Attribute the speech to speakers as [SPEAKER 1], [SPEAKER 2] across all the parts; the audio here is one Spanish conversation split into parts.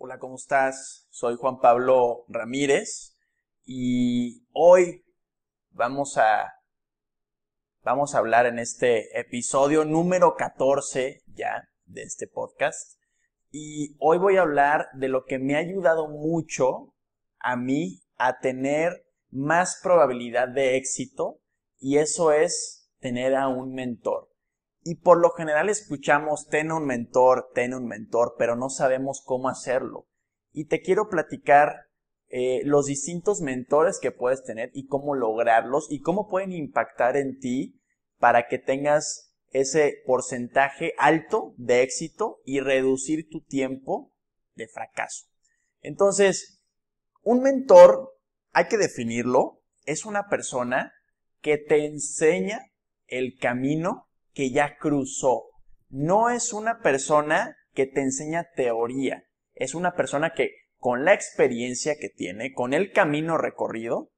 [SPEAKER 1] Hola, ¿cómo estás? Soy Juan Pablo Ramírez y hoy vamos a vamos a hablar en este episodio número 14 ya de este podcast y hoy voy a hablar de lo que me ha ayudado mucho a mí a tener más probabilidad de éxito y eso es tener a un mentor. Y por lo general escuchamos, ten un mentor, ten un mentor, pero no sabemos cómo hacerlo. Y te quiero platicar eh, los distintos mentores que puedes tener y cómo lograrlos y cómo pueden impactar en ti para que tengas ese porcentaje alto de éxito y reducir tu tiempo de fracaso. Entonces, un mentor, hay que definirlo, es una persona que te enseña el camino que ya cruzó. No es una persona que te enseña teoría, es una persona que con la experiencia que tiene, con el camino recorrido,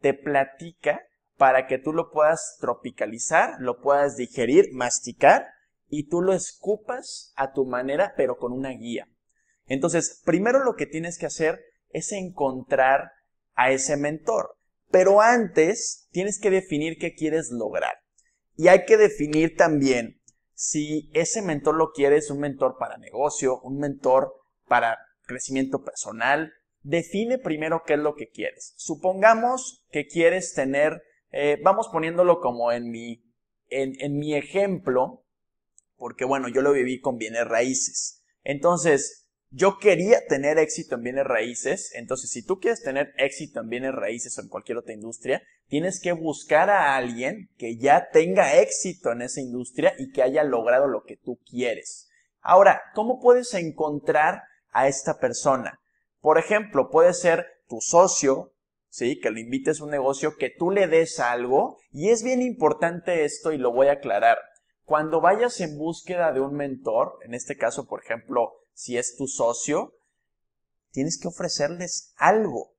[SPEAKER 1] te platica para que tú lo puedas tropicalizar, lo puedas digerir, masticar y tú lo escupas a tu manera, pero con una guía. Entonces, primero lo que tienes que hacer es encontrar a ese mentor, pero antes tienes que definir qué quieres lograr. Y hay que definir también si ese mentor lo quieres, un mentor para negocio, un mentor para crecimiento personal. Define primero qué es lo que quieres. Supongamos que quieres tener, eh, vamos poniéndolo como en mi, en mi ejemplo, porque bueno, yo lo viví con bienes raíces. Entonces, yo quería tener éxito en bienes raíces, entonces si tú quieres tener éxito en bienes raíces o en cualquier otra industria, tienes que buscar a alguien que ya tenga éxito en esa industria y que haya logrado lo que tú quieres. Ahora, ¿cómo puedes encontrar a esta persona? Por ejemplo, puede ser tu socio, ¿sí? Que le invites a un negocio, que tú le des algo, y es bien importante esto y lo voy a aclarar. Cuando vayas en búsqueda de un mentor, en este caso, por ejemplo, si es tu socio, tienes que ofrecerles algo.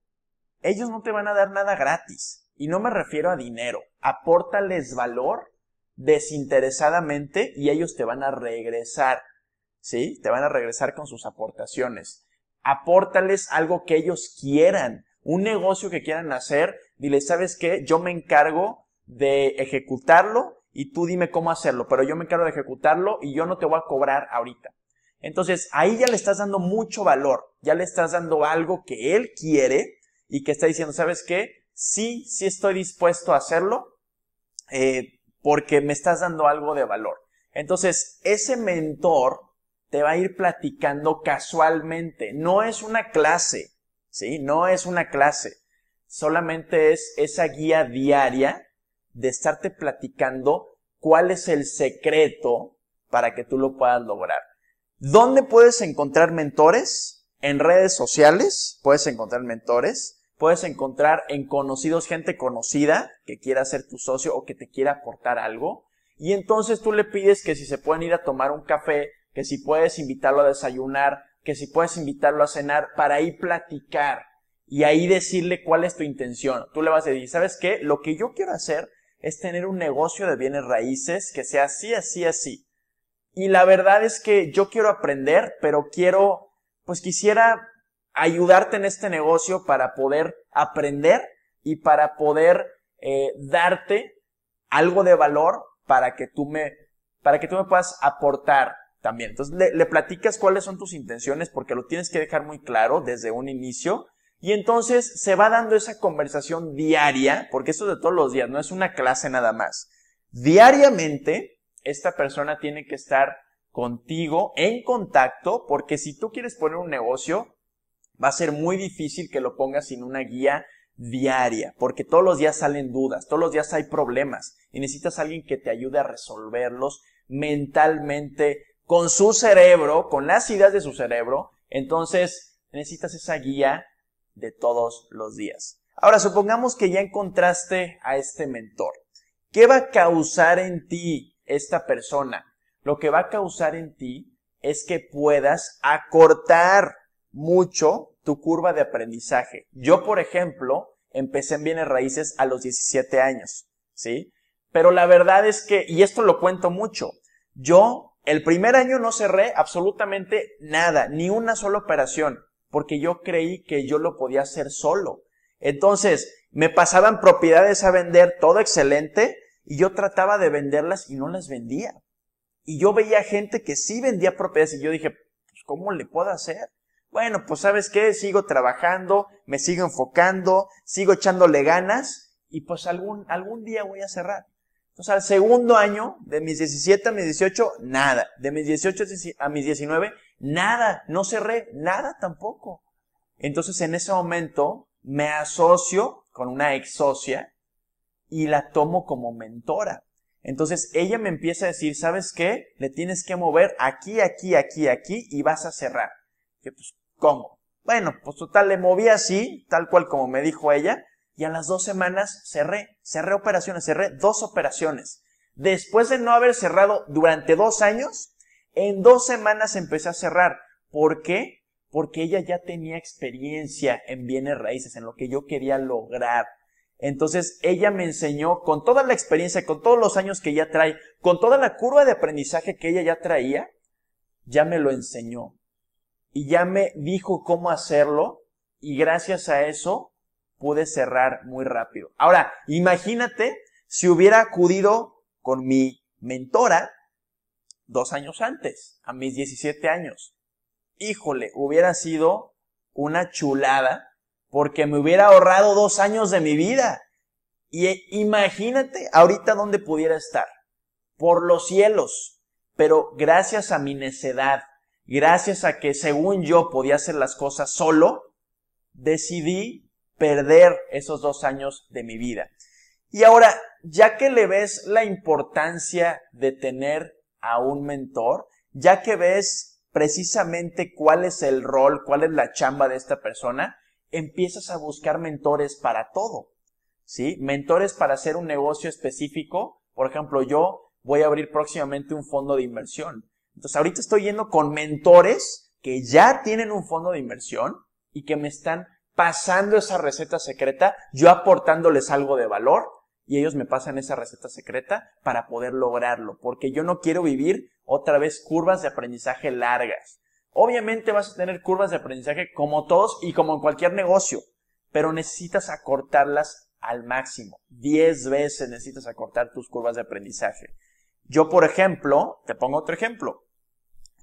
[SPEAKER 1] Ellos no te van a dar nada gratis. Y no me refiero a dinero. Apórtales valor desinteresadamente y ellos te van a regresar. ¿Sí? Te van a regresar con sus aportaciones. Apórtales algo que ellos quieran. Un negocio que quieran hacer. Dile, ¿sabes qué? Yo me encargo de ejecutarlo y tú dime cómo hacerlo. Pero yo me encargo de ejecutarlo y yo no te voy a cobrar ahorita. Entonces ahí ya le estás dando mucho valor, ya le estás dando algo que él quiere y que está diciendo, ¿sabes qué? Sí, sí estoy dispuesto a hacerlo eh, porque me estás dando algo de valor. Entonces ese mentor te va a ir platicando casualmente, no es una clase, ¿sí? No es una clase, solamente es esa guía diaria de estarte platicando cuál es el secreto para que tú lo puedas lograr. ¿Dónde puedes encontrar mentores? En redes sociales puedes encontrar mentores. Puedes encontrar en conocidos gente conocida que quiera ser tu socio o que te quiera aportar algo. Y entonces tú le pides que si se pueden ir a tomar un café, que si puedes invitarlo a desayunar, que si puedes invitarlo a cenar para ahí platicar y ahí decirle cuál es tu intención. Tú le vas a decir, ¿sabes qué? Lo que yo quiero hacer es tener un negocio de bienes raíces que sea así, así, así. Y la verdad es que yo quiero aprender, pero quiero, pues quisiera ayudarte en este negocio para poder aprender y para poder eh, darte algo de valor para que tú me, para que tú me puedas aportar también. Entonces le, le platicas cuáles son tus intenciones porque lo tienes que dejar muy claro desde un inicio. Y entonces se va dando esa conversación diaria, porque esto es de todos los días, no es una clase nada más. Diariamente esta persona tiene que estar contigo en contacto porque si tú quieres poner un negocio, va a ser muy difícil que lo pongas sin una guía diaria, porque todos los días salen dudas, todos los días hay problemas y necesitas a alguien que te ayude a resolverlos mentalmente con su cerebro, con las ideas de su cerebro. Entonces necesitas esa guía de todos los días. Ahora, supongamos que ya encontraste a este mentor. ¿Qué va a causar en ti esta persona, lo que va a causar en ti es que puedas acortar mucho tu curva de aprendizaje. Yo, por ejemplo, empecé en bienes raíces a los 17 años, ¿sí? Pero la verdad es que, y esto lo cuento mucho, yo El primer año no cerré absolutamente nada, ni una sola operación, porque yo creí que yo lo podía hacer solo. Entonces, me pasaban propiedades a vender, todo excelente, y yo trataba de venderlas y no las vendía. Y yo veía gente que sí vendía propiedades y yo dije, pues, ¿cómo le puedo hacer? Bueno, pues sabes qué, sigo trabajando, me sigo enfocando, sigo echándole ganas y pues algún, algún día voy a cerrar. Entonces al segundo año, de mis 17 a mis 18, nada. De mis 18 a mis 19, nada. No cerré, nada tampoco. Entonces en ese momento me asocio con una ex socia y la tomo como mentora. Entonces ella me empieza a decir, ¿sabes qué? Le tienes que mover aquí, aquí, aquí, aquí y vas a cerrar. Que pues, ¿cómo? Bueno, pues total, le moví así, tal cual como me dijo ella, y a las dos semanas cerré, cerré operaciones, cerré dos operaciones. Después de no haber cerrado durante dos años, en dos semanas empecé a cerrar. ¿Por qué? Porque ella ya tenía experiencia en bienes raíces, en lo que yo quería lograr. Entonces ella me enseñó con toda la experiencia, con todos los años que ella trae, con toda la curva de aprendizaje que ella ya traía, ya me lo enseñó. Y ya me dijo cómo hacerlo y gracias a eso pude cerrar muy rápido. Ahora, imagínate si hubiera acudido con mi mentora dos años antes, a mis 17 años. Híjole, hubiera sido una chulada porque me hubiera ahorrado dos años de mi vida. Y eh, imagínate ahorita dónde pudiera estar. Por los cielos. Pero gracias a mi necedad, gracias a que según yo podía hacer las cosas solo, decidí perder esos dos años de mi vida. Y ahora, ya que le ves la importancia de tener a un mentor, ya que ves precisamente cuál es el rol, cuál es la chamba de esta persona, empiezas a buscar mentores para todo. ¿Sí? Mentores para hacer un negocio específico. Por ejemplo, yo voy a abrir próximamente un fondo de inversión. Entonces, ahorita estoy yendo con mentores que ya tienen un fondo de inversión y que me están pasando esa receta secreta, yo aportándoles algo de valor y ellos me pasan esa receta secreta para poder lograrlo, porque yo no quiero vivir otra vez curvas de aprendizaje largas. Obviamente vas a tener curvas de aprendizaje como todos y como en cualquier negocio, pero necesitas acortarlas al máximo. Diez veces necesitas acortar tus curvas de aprendizaje. Yo, por ejemplo, te pongo otro ejemplo.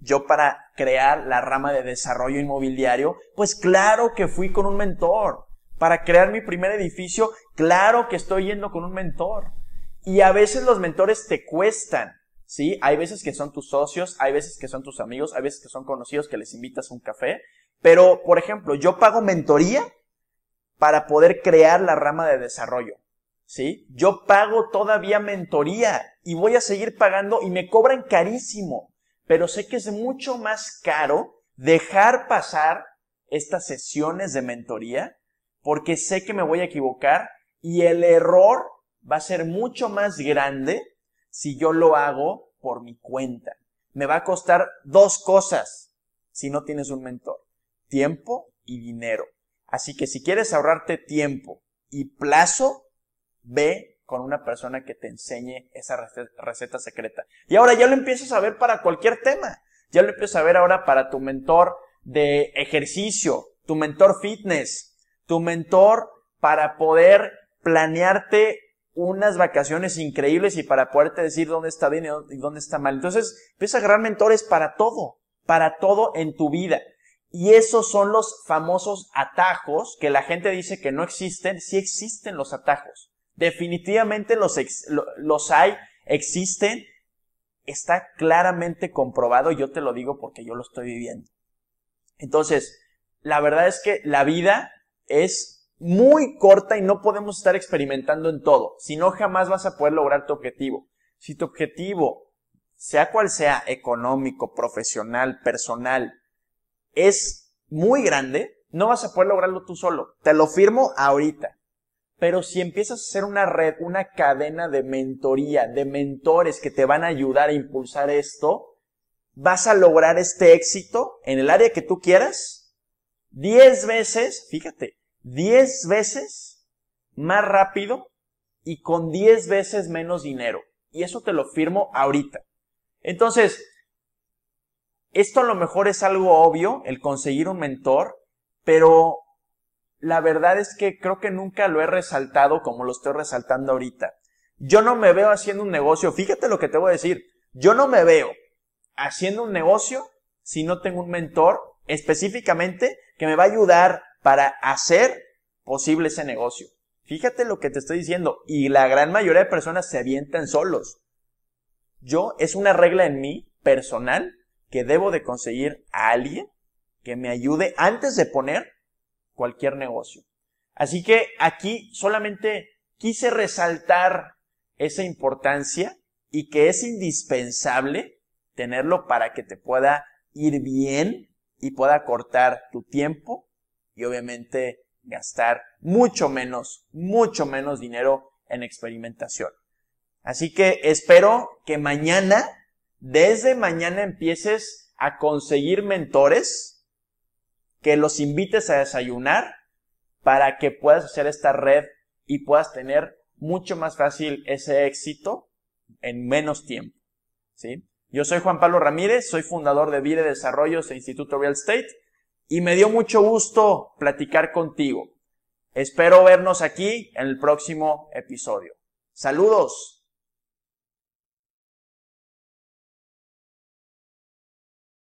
[SPEAKER 1] Yo para crear la rama de desarrollo inmobiliario, pues claro que fui con un mentor. Para crear mi primer edificio, claro que estoy yendo con un mentor. Y a veces los mentores te cuestan. ¿sí? Hay veces que son tus socios, hay veces que son tus amigos, hay veces que son conocidos que les invitas a un café. Pero, por ejemplo, yo pago mentoría para poder crear la rama de desarrollo. ¿Sí? Yo pago todavía mentoría y voy a seguir pagando y me cobran carísimo. Pero sé que es mucho más caro dejar pasar estas sesiones de mentoría porque sé que me voy a equivocar y el error va a ser mucho más grande si yo lo hago por mi cuenta. Me va a costar dos cosas si no tienes un mentor. Tiempo y dinero. Así que si quieres ahorrarte tiempo y plazo, ve con una persona que te enseñe esa receta secreta. Y ahora ya lo empiezas a ver para cualquier tema. Ya lo empiezas a ver ahora para tu mentor de ejercicio, tu mentor fitness, tu mentor para poder planearte unas vacaciones increíbles y para poderte decir dónde está bien y dónde está mal. Entonces, empieza a agarrar mentores para todo, para todo en tu vida. Y esos son los famosos atajos que la gente dice que no existen. Sí existen los atajos. Definitivamente los, los hay, existen. Está claramente comprobado, yo te lo digo porque yo lo estoy viviendo. Entonces, la verdad es que la vida es muy corta y no podemos estar experimentando en todo, si no jamás vas a poder lograr tu objetivo. Si tu objetivo, sea cual sea, económico, profesional, personal, es muy grande, no vas a poder lograrlo tú solo. Te lo firmo ahorita. Pero si empiezas a hacer una red, una cadena de mentoría, de mentores que te van a ayudar a impulsar esto, vas a lograr este éxito en el área que tú quieras 10 veces, fíjate, 10 veces más rápido y con 10 veces menos dinero. Y eso te lo firmo ahorita. Entonces, esto a lo mejor es algo obvio, el conseguir un mentor, pero la verdad es que creo que nunca lo he resaltado como lo estoy resaltando ahorita. Yo no me veo haciendo un negocio, fíjate lo que te voy a decir, yo no me veo haciendo un negocio si no tengo un mentor específicamente que me va a ayudar para hacer posible ese negocio. Fíjate lo que te estoy diciendo. Y la gran mayoría de personas se avientan solos. Yo, es una regla en mí, personal, que debo de conseguir a alguien que me ayude antes de poner cualquier negocio. Así que aquí solamente quise resaltar esa importancia y que es indispensable tenerlo para que te pueda ir bien y pueda cortar tu tiempo y obviamente gastar mucho menos, mucho menos dinero en experimentación. Así que espero que mañana, desde mañana empieces a conseguir mentores, que los invites a desayunar para que puedas hacer esta red y puedas tener mucho más fácil ese éxito en menos tiempo. ¿sí? Yo soy Juan Pablo Ramírez, soy fundador de Vire Desarrollos e Instituto Real Estate y me dio mucho gusto platicar contigo. Espero vernos aquí en el próximo episodio. Saludos.